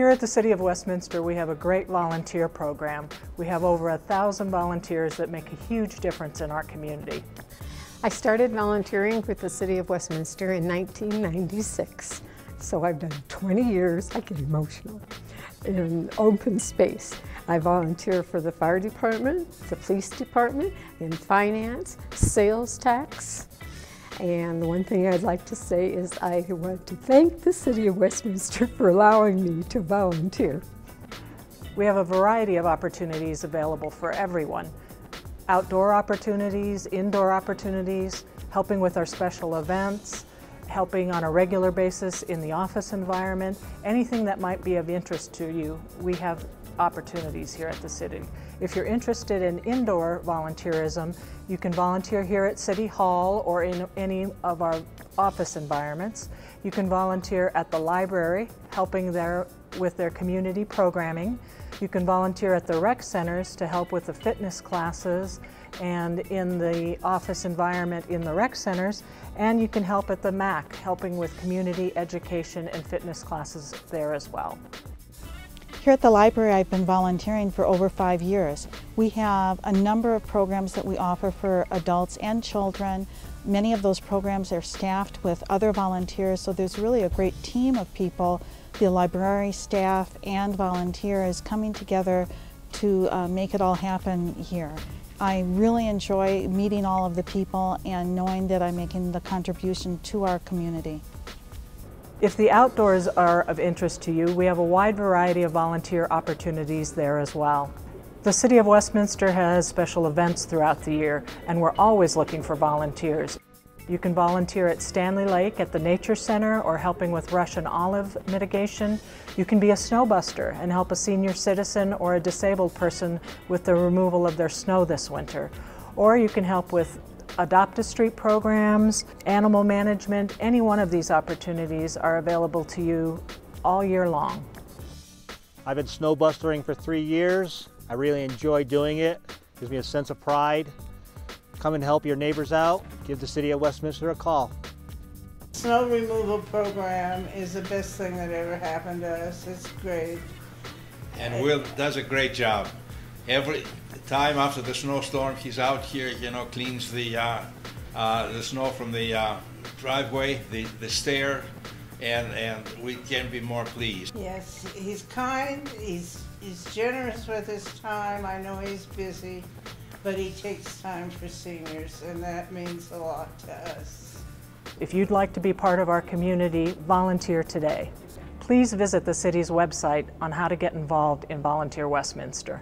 Here at the City of Westminster, we have a great volunteer program. We have over a thousand volunteers that make a huge difference in our community. I started volunteering with the City of Westminster in 1996. So I've done 20 years, I get emotional, in open space. I volunteer for the fire department, the police department, in finance, sales tax. And the one thing I'd like to say is I want to thank the City of Westminster for allowing me to volunteer. We have a variety of opportunities available for everyone outdoor opportunities, indoor opportunities, helping with our special events, helping on a regular basis in the office environment, anything that might be of interest to you, we have opportunities here at the city. If you're interested in indoor volunteerism, you can volunteer here at City Hall or in any of our office environments. You can volunteer at the library, helping there with their community programming. You can volunteer at the rec centers to help with the fitness classes and in the office environment in the rec centers. And you can help at the MAC, helping with community education and fitness classes there as well. Here at the library, I've been volunteering for over five years. We have a number of programs that we offer for adults and children. Many of those programs are staffed with other volunteers, so there's really a great team of people, the library staff and volunteers coming together to uh, make it all happen here. I really enjoy meeting all of the people and knowing that I'm making the contribution to our community. If the outdoors are of interest to you, we have a wide variety of volunteer opportunities there as well. The City of Westminster has special events throughout the year, and we're always looking for volunteers. You can volunteer at Stanley Lake at the Nature Center or helping with Russian olive mitigation. You can be a snowbuster and help a senior citizen or a disabled person with the removal of their snow this winter. Or you can help with Adopt a Street programs, animal management, any one of these opportunities are available to you all year long. I've been snowbustering for three years. I really enjoy doing it. Gives me a sense of pride. Come and help your neighbors out. Give the City of Westminster a call. Snow removal program is the best thing that ever happened to us. It's great. And Will does a great job. Every time after the snowstorm, he's out here, you know, cleans the uh, uh, the snow from the uh, driveway, the, the stair, and and we can't be more pleased. Yes, he's kind. He's he's generous with his time. I know he's busy, but he takes time for seniors, and that means a lot to us. If you'd like to be part of our community, volunteer today. Please visit the city's website on how to get involved in Volunteer Westminster.